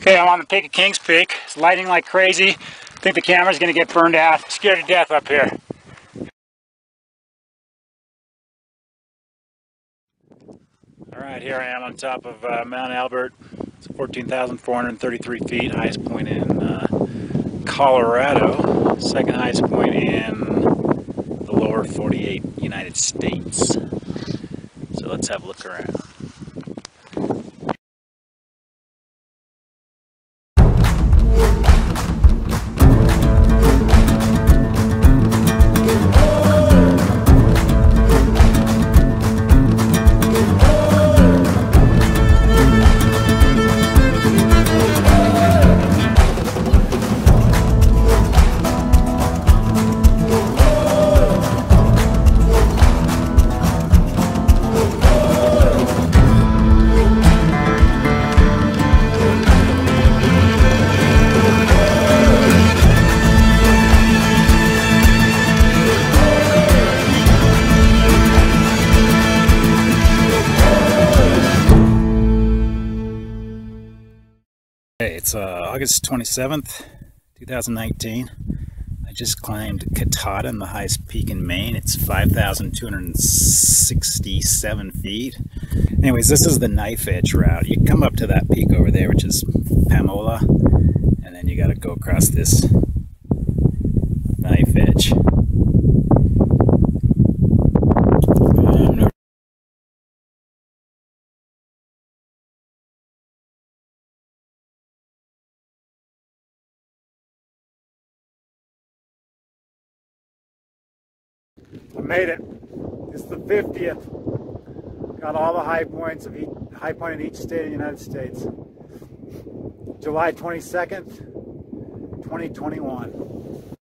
Okay, I'm on the peak of Kings Peak. It's lighting like crazy. I think the camera's gonna get burned out. Scared to death up here. All right, here I am on top of uh, Mount Elbert. It's 14,433 feet, highest point in uh, Colorado, second highest point in the lower 48 United States. So let's have a look around. Hey, it's uh, August 27th, 2019. I just climbed Katahdin, the highest peak in Maine. It's 5,267 feet. Anyways, this is the knife edge route. You come up to that peak over there, which is Pamola, and then you got to go across this knife edge. I made it. It's the 50th. Got all the high points of each high point in each state of the United States. July 22nd, 2021.